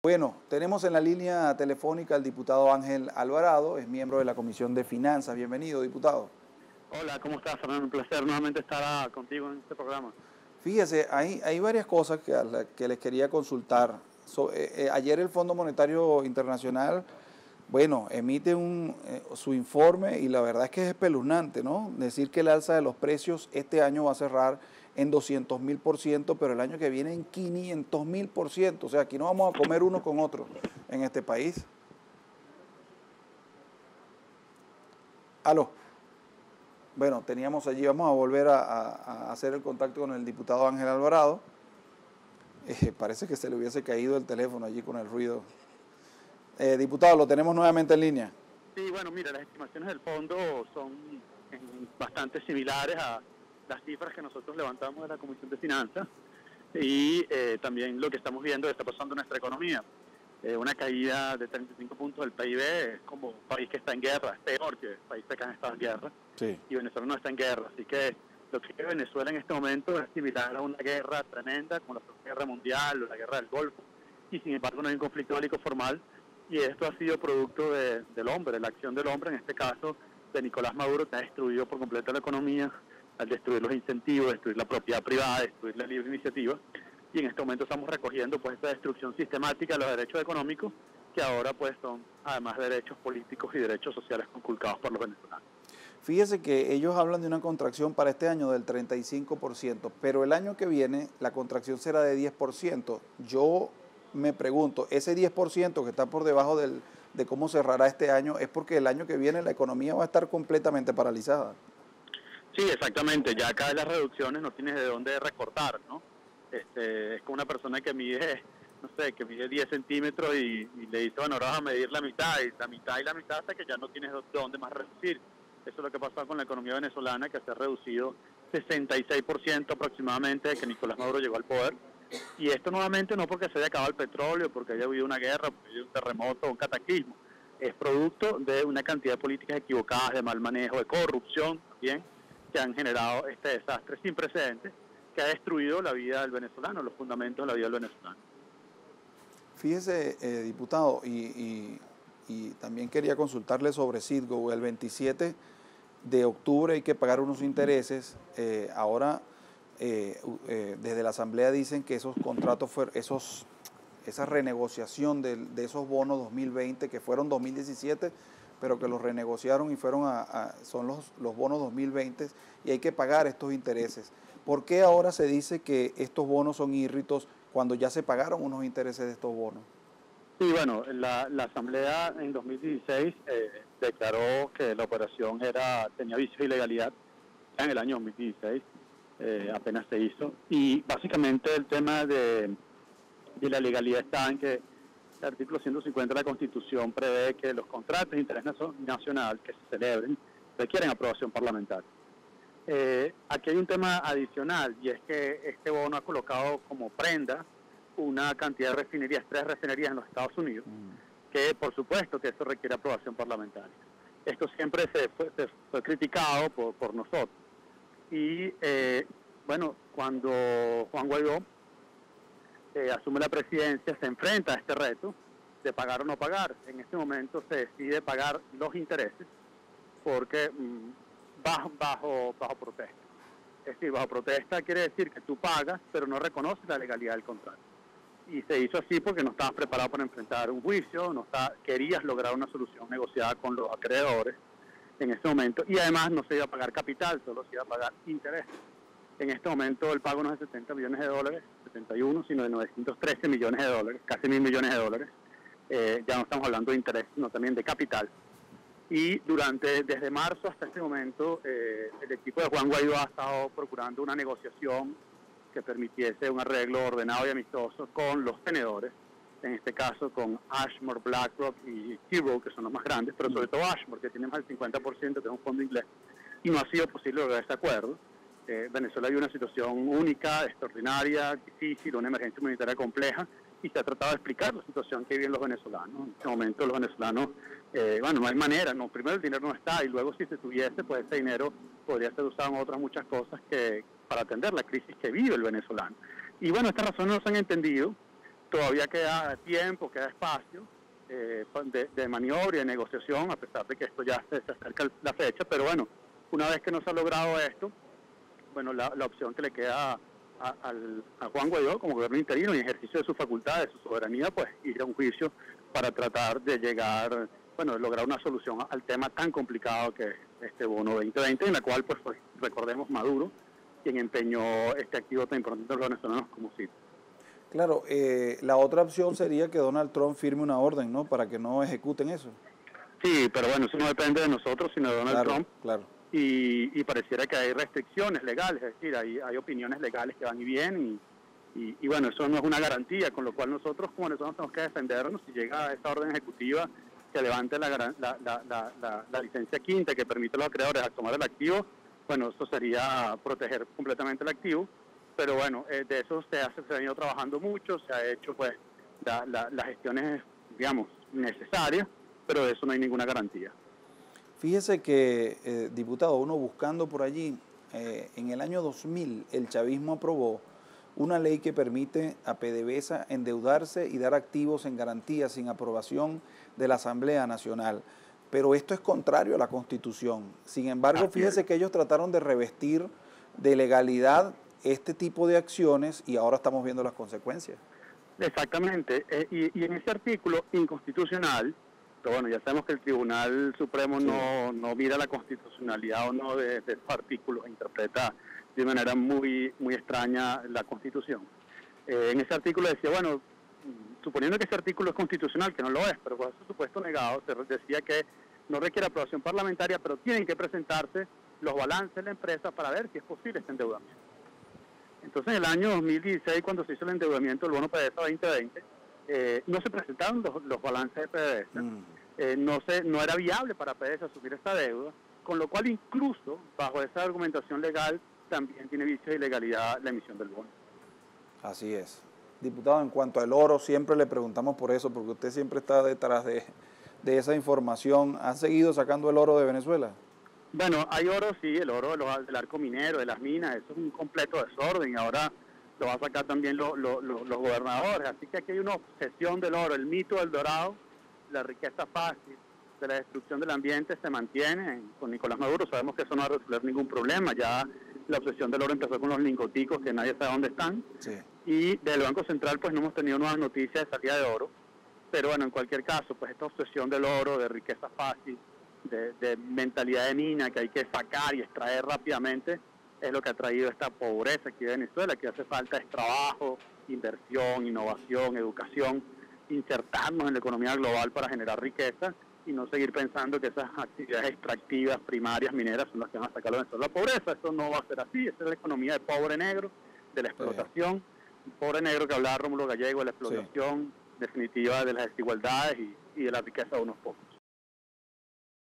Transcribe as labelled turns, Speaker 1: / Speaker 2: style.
Speaker 1: Bueno, tenemos en la línea telefónica al diputado Ángel Alvarado, es miembro de la Comisión de Finanzas. Bienvenido, diputado.
Speaker 2: Hola, ¿cómo estás, Fernando? Un placer nuevamente estar contigo en este programa.
Speaker 1: Fíjese, hay, hay varias cosas que, que les quería consultar. Eh, eh, ayer el Fondo Monetario Internacional, bueno, emite un, eh, su informe y la verdad es que es espeluznante, ¿no? Decir que el alza de los precios este año va a cerrar en 200 mil por ciento, pero el año que viene en 500 mil por ciento. O sea, aquí no vamos a comer uno con otro en este país. Aló. Bueno, teníamos allí, vamos a volver a, hacer el contacto con el diputado Ángel Alvarado. Eh, parece que se le hubiese caído el teléfono allí con el ruido. Eh, diputado, lo tenemos nuevamente en línea.
Speaker 2: Sí, bueno, mira, las estimaciones del fondo son bastante similares a las cifras que nosotros levantamos de la Comisión de Finanzas y eh, también lo que estamos viendo que está pasando en nuestra economía. Eh, una caída de 35 puntos del PIB es como un país que está en guerra, es peor que países que han estado en guerra. Y Venezuela no está en guerra, así que lo que vive Venezuela en este momento es similar a una guerra tremenda como la Guerra Mundial o la Guerra del Golfo, y sin embargo no hay un conflicto bélico formal, y esto ha sido producto del hombre, de la acción del hombre, en este caso de Nicolás Maduro, que ha destruido por completo la economía, al destruir los incentivos, destruir la propiedad privada, destruir la libre iniciativa. Y en este momento estamos recogiendo pues esta destrucción sistemática de los derechos económicos que ahora pues son además derechos políticos y derechos sociales conculcados por los venezolanos.
Speaker 1: Fíjese que ellos hablan de una contracción para este año del 35%, pero el año que viene la contracción será de 10%. Yo me pregunto, ese 10% que está por debajo del, de cómo cerrará este año es porque el año que viene la economía va a estar completamente paralizada.
Speaker 2: Sí, exactamente. Ya acá las reducciones no tienes de dónde recortar, ¿no? Este, es como una persona que mide, no sé, que mide 10 centímetros y, le dice, bueno, ahora vas a medir la mitad, y la mitad y la mitad hasta que ya no tienes de dónde más reducir. Eso es lo que pasó con la economía venezolana, que se ha reducido 66% aproximadamente desde que Nicolás Maduro llegó al poder. Y esto nuevamente no porque se haya acabado el petróleo, porque haya habido una guerra, porque haya un terremoto, un cataclismo. Es producto de una cantidad de políticas equivocadas, de mal manejo, de corrupción también que han generado este desastre sin precedentes que ha destruido la vida del venezolano, los fundamentos de la vida del venezolano.
Speaker 1: Fíjese, eh, diputado, y, también quería consultarle sobre Citgo. El 27 de octubre hay que pagar unos intereses. Eh, ahora, eh, desde la Asamblea dicen que esos contratos, fueron, esos, esa renegociación de, de esos bonos 2020, que fueron 2017, pero que los renegociaron y fueron a, son los, los bonos 2020 y hay que pagar estos intereses. ¿Por qué ahora se dice que estos bonos son írritos cuando ya se pagaron unos intereses de estos bonos?
Speaker 2: Sí, bueno, la, la Asamblea en 2016 eh, declaró que la operación era tenía vicio de ilegalidad en el año 2016, eh, apenas se hizo, y básicamente el tema de, de la legalidad está en que el artículo 150 de la Constitución prevé que los contratos de interés nacional que se celebren requieren aprobación parlamentaria. Eh, aquí hay un tema adicional y es que este bono ha colocado como prenda una cantidad de refinerías, tres refinerías en los Estados Unidos, mm. que por supuesto que eso requiere aprobación parlamentaria. Esto siempre se fue, criticado por, nosotros. Y eh, bueno, cuando Juan Guaidó asume la presidencia se enfrenta a este reto de pagar o no pagar. En este momento se decide pagar los intereses porque mm, bajo, bajo, bajo protesta. Es decir, bajo protesta quiere decir que tú pagas, pero no reconoces la legalidad del contrato. Y se hizo así porque no estabas preparado para enfrentar un juicio, no está, querías lograr una solución negociada con los acreedores en este momento. Y además no se iba a pagar capital, solo se iba a pagar intereses. En este momento el pago no es de 70 millones de dólares, 71, sino de 913 millones de dólares, casi mil millones de dólares. Eh, ya no estamos hablando de interés, sino también de capital. Y durante, desde marzo hasta este momento, eh, el equipo de Juan Guaidó ha estado procurando una negociación que permitiese un arreglo ordenado y amistoso con los tenedores, en este caso con Ashmore, BlackRock y Hero, que son los más grandes, pero sobre todo Ashmore, que tiene más del 50% de un fondo inglés, y no ha sido posible lograr ese acuerdo. Venezuela hay una situación única, extraordinaria, difícil, una emergencia humanitaria compleja y se ha tratado de explicar la situación que viven los venezolanos. En este momento los venezolanos, eh, bueno, no hay manera, no, primero el dinero no está y luego si se tuviese, pues ese dinero podría ser usado en otras muchas cosas que para atender la crisis que vive el venezolano. Y bueno, estas razones no se han entendido todavía queda tiempo, queda espacio eh, de, maniobra y de negociación, a pesar de que esto ya se, acerca la fecha, pero bueno, una vez que no se ha logrado esto, bueno, la, opción que le queda a, a, Juan Guaidó como gobierno interino y ejercicio de su facultad, de su soberanía, pues ir a un juicio para tratar de llegar, bueno, de lograr una solución al tema tan complicado que es este bono 2020, en la cual, pues, pues recordemos, Maduro, quien empeñó este activo tan importante de los venezolanos como sitio.
Speaker 1: Claro, eh, la otra opción sería que Donald Trump firme una orden, ¿no? Para que no ejecuten eso.
Speaker 2: Sí, pero bueno, eso no depende de nosotros, sino de Donald Trump.
Speaker 1: Claro.
Speaker 2: Y, y, pareciera que hay restricciones legales, es decir, hay, hay opiniones legales que van y vienen y, y, bueno, eso no es una garantía, con lo cual nosotros como nosotros tenemos que defendernos si llega esa orden ejecutiva que levante la, la, la, licencia quinta que permite a los acreedores a tomar el activo, bueno, eso sería proteger completamente el activo pero bueno, eh, de eso se, ha venido trabajando mucho, se ha hecho pues las gestiones, digamos, necesarias, pero de eso no hay ninguna garantía.
Speaker 1: Fíjese que, eh, diputado, uno buscando por allí, eh, en el año 2000 el chavismo aprobó una ley que permite a PDVSA endeudarse y dar activos en garantía sin aprobación de la Asamblea Nacional. Pero esto es contrario a la Constitución. Sin embargo, fíjese que ellos trataron de revestir de legalidad este tipo de acciones y ahora estamos viendo las consecuencias.
Speaker 2: Exactamente. Eh, y, en ese artículo inconstitucional, pero bueno, ya sabemos que el Tribunal Supremo no, no mira la constitucionalidad o no de, de esos artículos, interpreta de manera muy, muy extraña la Constitución. Eh, en ese artículo decía, bueno, suponiendo que ese artículo es constitucional, que no lo es, pero por su supuesto negado, se decía que no requiere aprobación parlamentaria, pero tienen que presentarse los balances de la empresa para ver si es posible este endeudamiento. Entonces, en el año 2016, cuando se hizo el endeudamiento del bono PDVSA 2020, eh, no se presentaron los, balances de PDVSA, mm. eh, no, se, no era viable para PDVSA asumir esta deuda, con lo cual incluso bajo esa argumentación legal también tiene vicio de ilegalidad la emisión del bono.
Speaker 1: Así es. Diputado, en cuanto al oro, siempre le preguntamos por eso, porque usted siempre está detrás de, de esa información. ¿Ha seguido sacando el oro de Venezuela?
Speaker 2: Bueno, hay oro, sí, el oro del arco minero, de las minas, eso es un completo desorden y ahora lo va a sacar también los gobernadores. Así que aquí hay una obsesión del oro, el mito del dorado, la riqueza fácil, de la destrucción del ambiente se mantiene. Con Nicolás Maduro sabemos que eso no va a resolver ningún problema. Ya la obsesión del oro empezó con los lingoticos que nadie sabe dónde están. Y del Banco Central pues no hemos tenido nuevas noticias de salida de oro. Pero bueno, en cualquier caso, pues esta obsesión del oro, de riqueza fácil, de, mentalidad de mina que hay que sacar y extraer rápidamente, es lo que ha traído esta pobreza aquí en Venezuela, que hace falta es trabajo, inversión, innovación, educación, insertarnos en la economía global para generar riqueza y no seguir pensando que esas actividades extractivas, primarias, mineras, son las que van a sacar a Venezuela la pobreza. Eso no va a ser así, esa es la economía de pobre negro, de la explotación, pobre negro que hablaba Rómulo Gallego, de la explotación definitiva de las desigualdades y de la riqueza de unos pocos.